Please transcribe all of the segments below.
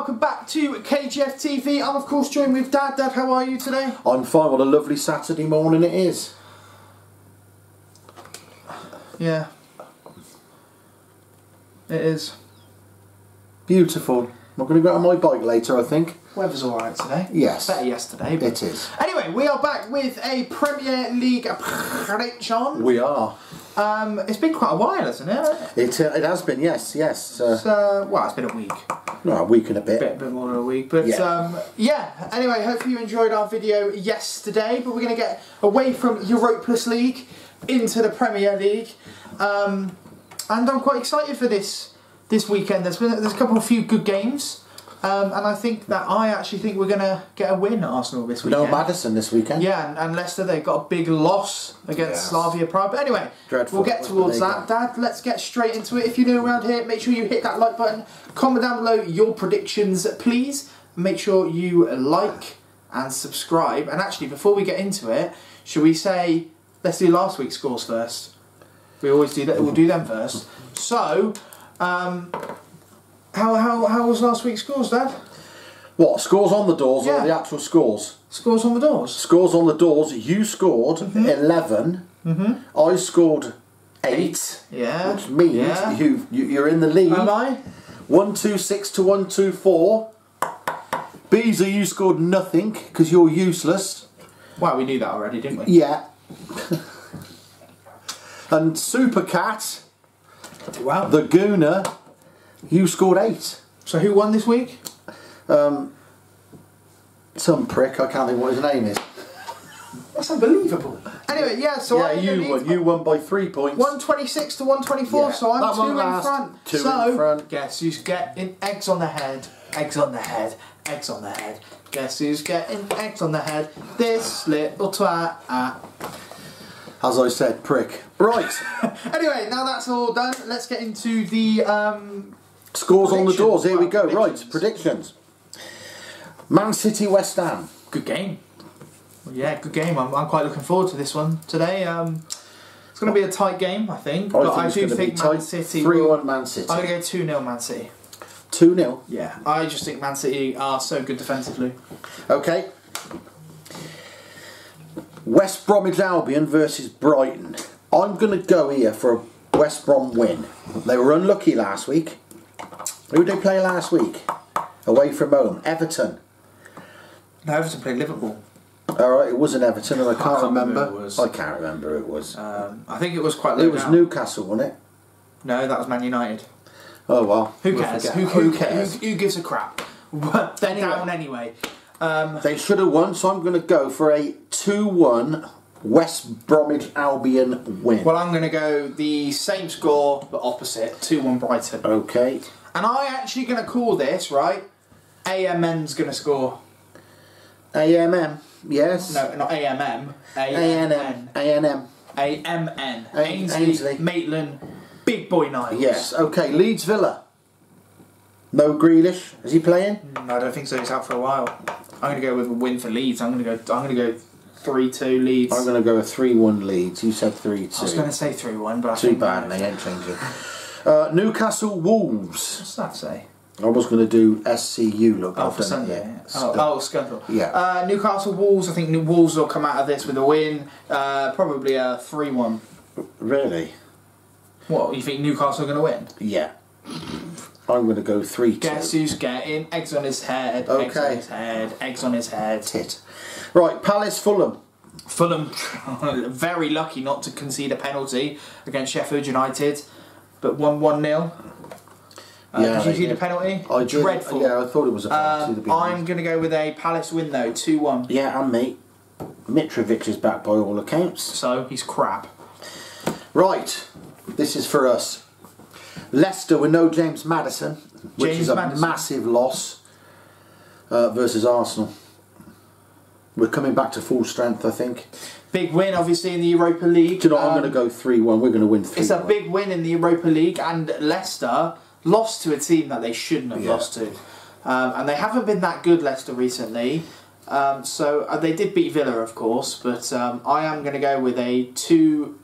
welcome back to KGF TV. I'm of course joined with Dad. Dad, how are you today? I'm fine. What a lovely Saturday morning it is. Yeah. It is. Beautiful. I'm going to go on my bike later, I think. Weather's alright today. Yes. Better yesterday. But... It is. Anyway, we are back with a Premier League prediction. We are. Um, it's been quite a while, hasn't it? It, uh, it has been, yes, yes. Uh, So, well, it's been a week. No, a week and a bit. bit, bit more than a week. But Yeah. um, yeah, anyway, hopefully you enjoyed our video yesterday. But we're going to get away from Europa Plus League into the Premier League. Um, and I'm quite excited for this this weekend. There's been there's a couple of few good games. Um, and I think that I actually think we're going to get a win at Arsenal this weekend. No Maddison this weekend. Yeah, and, and Leicester, they've got a big loss against Yes. Slavia Prague. But anyway, Dreadful. we'll get towards There you that. Dad, let's get straight into it. If you're new around here, make sure you hit that like button. Comment down below your predictions, please. Make sure you like and subscribe. And actually, before we get into it, should we say, let's do last week's scores first? We always do that. We'll do them first. So, um, how, how, how was last week's scores, Dad? What, scores on the doors Yeah. or the actual scores? Scores on the doors. Scores on the doors, you scored Mm-hmm. 11. I scored 8. Yeah. Which means yeah. you've, you, you're in the lead. Am I? 126 to 124. Beezer, you scored nothing because you're useless. Well, we knew that already, didn't we? Yeah. and Super Cat, Wow. the Gooner, you scored eight. So who won this week? Some prick, I can't think what his name is. That's unbelievable. Anyway, yeah, so yeah, I'm in the you won. You won by three points. 126 to 124, Yeah, so I'm that two one in last, front. two in so, front. guess who's getting eggs on the head? Eggs on the head, eggs on the head. Guess who's getting eggs on the head? This little twat. Ah. As I said, prick. Right. Anyway, now that's all done. Let's get into the um, Scores on the doors. Here we go. Right. predictions. Predictions. Man City, West Ham. good game. Well, yeah, good game. I'm, I'm quite looking forward to this one today. Um, it's going to be a tight game, I think. I but think I do going be think Man tight. City. Three one Man City. I'm going to go 2 0 Man City. Two 0 Yeah, I just think Man City are so good defensively. Okay. West Bromwich Albion versus Brighton. I'm going to go here for a West Brom win. They were unlucky last week. Who did they play last week? Away from home. Everton. No, Everton played Liverpool. Alright, it wasn't Everton and I can't, can't remember. remember. I can't remember who it was. Um, I think it was quite low it was down. Newcastle, wasn't it? No, that was Man United. Oh well. Who we'll cares? Who, Who who cares? Who, who gives a crap? They're Anyway. down anyway. Um, They should have won, so I'm going to go for a 2 1 West Bromwich Albion win. well, I'm going to go the same score but opposite 2 1 Brighton. okay. And I'm actually going to call this, right? AMN's going to score. AMM, yes. No, not AMM. ANM. ANM. AMN. Ainsley, Ainsley. Maitland, Big Boy Niles. Yes, okay. Leeds Villa. No Grealish. Is he playing? No, I don't think so. He's out for a while. I'm going to go with a win for Leeds. I'm going to go. I'm going to go three two Leeds. I'm going to go a 3 1 Leeds. You said 3 2. I was going to say three one, but I Too think bad, they ain't changing. Uh, Newcastle Wolves. What's that say? I was going to do SCU, look. Oh, for Sunday. yeah. Oh, oh, Scunthorpe. Yeah. Uh, Newcastle Wolves. I think New Wolves will come out of this with a win. Uh, probably a three one. Really? What you think Newcastle are going to win? Yeah. I'm going to go 3 2. Guess who's getting eggs on his head? Eggs on Okay. his head. Eggs on his head. Tit. Right, Palace Fulham. Fulham very lucky not to concede a penalty against Sheffield United, but won one 0 uh, Yeah, Did you see the penalty? I did, Dreadful. Yeah, I thought it was a penalty. Um, I'm going to go with a Palace win though, 2 1. Yeah, and me. Mitrovic is back by all accounts. So he's crap. Right, this is for us. Leicester with no James Maddison, which James is a Maddison. massive loss uh, versus Arsenal. We're coming back to full strength, I think. Big win, obviously, in the Europa League. Do you know, I'm Um, going to go 3 1. We're going to win 3 It's a big win in the Europa League, and Leicester lost to a team that they shouldn't have Yeah. lost to. Um, and they haven't been that good, Leicester, recently. Um, so uh, they did beat Villa, of course, but um, I am going to go with a 2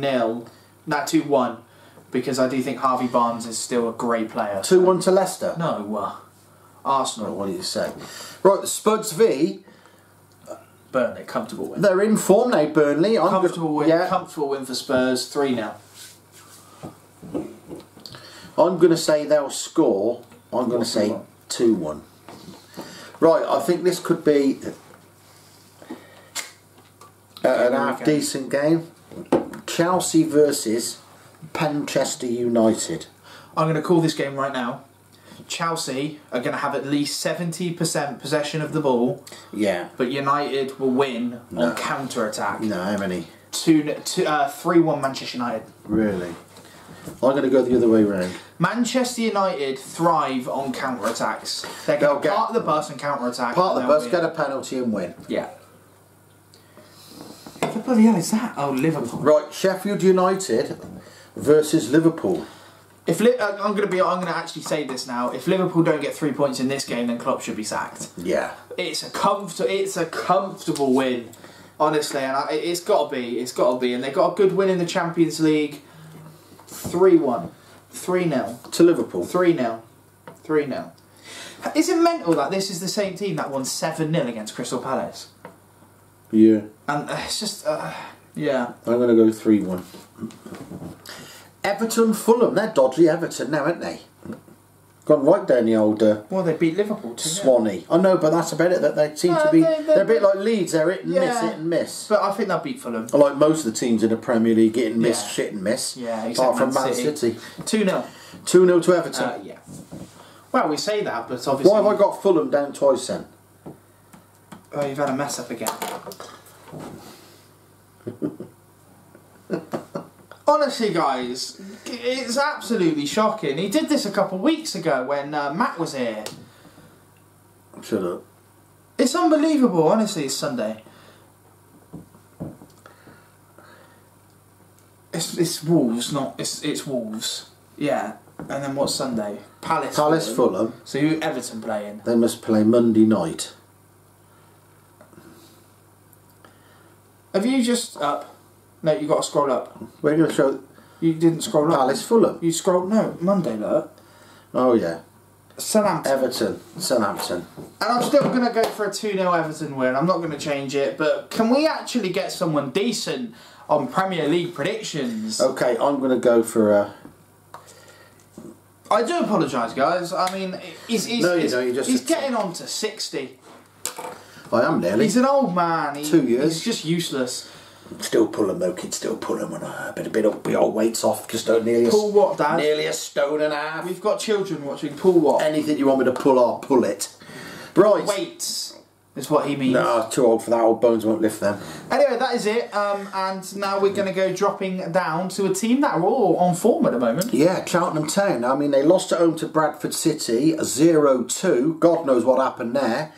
0, not 2 1, because I do think Harvey Barnes is still a great player. 2 1 to Leicester. No, uh, Arsenal. What do you say? Right, the Spuds v. Burnley, comfortable win. They're in form now, Burnley. I'm Comfortable win. Yeah, Comfortable win for Spurs. Three now. I'm going to say they'll score. I'm going to say 2-1. 2 1. Right, I think this could be a- an half decent game. Chelsea versus Manchester United. I'm going to call this game right now. Chelsea are going to have at least 70% possession of the ball, Yeah. but United will win No. on counter attack. No, how many? Two, two, uh, 3 1 Manchester United. Really? I'm going to go the other way round. Manchester United thrive on counter attacks. They're going They'll to get- part of the bus and counter attack. Part of the bus, win. get a penalty and win. Yeah. What the bloody hell is that? Oh, Liverpool. Right, Sheffield United versus Liverpool. If Li- uh, I'm going to be, I'm going to actually say this now. If Liverpool don't get three points in this game, then Klopp should be sacked. Yeah. It's a comfortable, it's a comfortable win, honestly, and I, it's got to be, it's got to be, and they got a good win in the Champions League. Three one, three 0 To Liverpool. three 0 three 0 Is it mental that this is the same team that won seven 0 against Crystal Palace? Yeah. And uh, it's just, uh, yeah. I'm going to go 3 1. Everton, Fulham. They're dodgy Everton now, aren't they? Gone right down the old uh, Well, they beat Liverpool too. Swanee. I know, but that's about it. That they seem No, to be. they- They're a bit like Leeds. They're hit and miss, Yeah. hit and miss. But I think they'll beat Fulham. Like most of the teams in the Premier League, hit and miss, Yeah. shit and miss. Yeah, Apart from Man City. 2 0. 2 0 to Everton. Uh, yeah. Well, we say that, but obviously. Why have I got Fulham down twice then? Oh, you've had a mess up again. Honestly, guys, it's absolutely shocking. He did this a couple of weeks ago when uh, Matt was here. Shut up. It's unbelievable, honestly, it's Sunday. It's, it's Wolves, not. It's, it's Wolves. Yeah. And then what's Sunday? Palace. Palace, Fulham. So who Everton playing? They must play Monday night. Have you just up? No, you got to scroll up. We're going to show You didn't scroll up. Palace, Fulham. You scrolled no Monday, look. Oh yeah. Southampton. Everton, Southampton. And I'm still going to go for a 2 0 Everton win. I'm not going to change it. But can we actually get someone decent on Premier League predictions? Okay, I'm going to go for a. I do apologise, guys. I mean, he's, he's, No, you he's, don't, you just- he's getting on to 60. I am nearly. He's an old man. He, Two years. He's just useless. Still pull them though, kid. Still pull them. A bit, a bit, of, of weights off. Just nearly. A, Pull what, Dad? Nearly a stone and a half. We've got children watching. Pull what? Anything you want me to pull, I'll pull it. Right. Weights is what he means. No, too old for that. Old bones won't lift them. Anyway, that is it. Um, and now we're going to go dropping down to a team that are all on form at the moment. Yeah, Cheltenham Town. I mean, they lost at home to Bradford City, 0-2. God knows what happened there.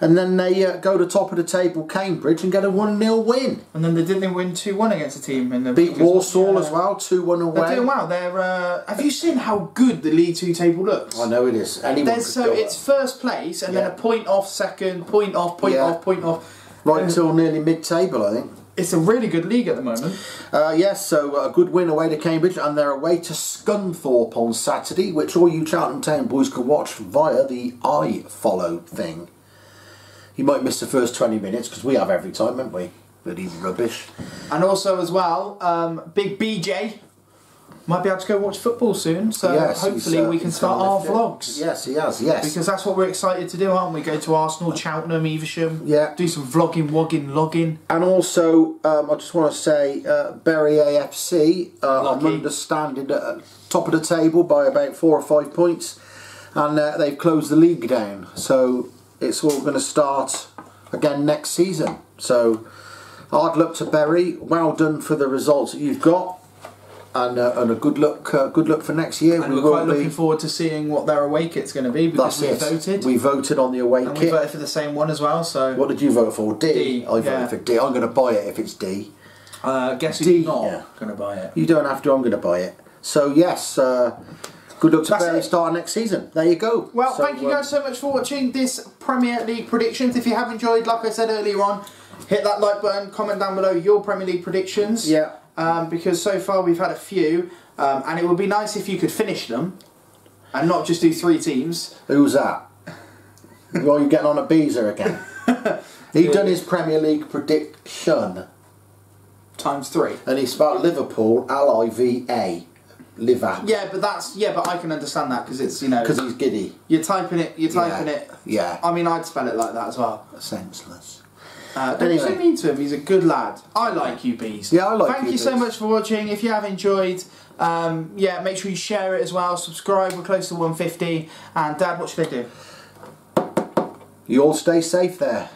And then they uh, go to top of the table, Cambridge, and get a 1-0 win. And then they didn't win 2 1 against a team in the. Beat Walsall yeah. as well, 2-1 away. They're doing well. They're. Uh, have you seen how good the League Two table looks? I know it is. Anyone so it's it. first place, and then a point off second, point off, point Yeah. off, point off. Right until nearly mid-table, I think. It's a really good league at the moment. Uh, yes, so a good win away to Cambridge, and they're away to Scunthorpe on Saturday, which all you Cheltenham Town boys can watch via the iFollow thing. You might miss the first 20 minutes, because we have every time, haven't we? Bloody rubbish. And also, as well, um, Big BJ might be able to go watch football soon. So yes, hopefully uh, we can start our vlogs. Yes, he has, yes. Because that's what we're excited to do, aren't we? Go to Arsenal, Cheltenham, Evesham. Yeah. Do some vlogging, wogging, logging. And also, um, I just want to say, uh, Bury AFC, uh, I'm understanding at top of the table by about four or five points, and uh, they've closed the league down. So it's all going to start again next season. So hard luck to Bury. Well done for the results that you've got, and, uh, and a good look, uh, good luck for next year. And we we're will quite be. looking forward to seeing what their away kit's going to be because That's we it. voted. We voted on the away and we voted for the same one as well. So What did you vote for? D. D, I voted yeah. for D. I'm going to buy it if it's D. uh, guess who's D, not yeah. going to buy it? You don't have to. I'm going to buy it. So yes, uh, good luck to That's Bury starting next season. There you go. Well, So, thank you um, guys so much for watching this Premier League predictions. If you have enjoyed, like I said earlier on, hit that like button, comment down below your Premier League predictions. Yeah. Um, because so far we've had a few, um, and it would be nice if you could finish them, and not just do three teams. Who's that? well, you're getting on a Beezer again. he done his Premier League prediction Times three. and he spelled Liverpool L I V A. Liver. Yeah, but that's yeah, but I can understand that because it's you know Because he's giddy. you're typing it, you're typing Yeah. it. Yeah. I mean, I'd spell it like that as well. Senseless. Uh, don't be so mean to him. He's a good lad. I like you, bees. Yeah, I like Thank you, you so much for watching. If you have enjoyed, um, yeah, make sure you share it as well. Subscribe. We're close to 150. And Dad, what should they do? You all stay safe there.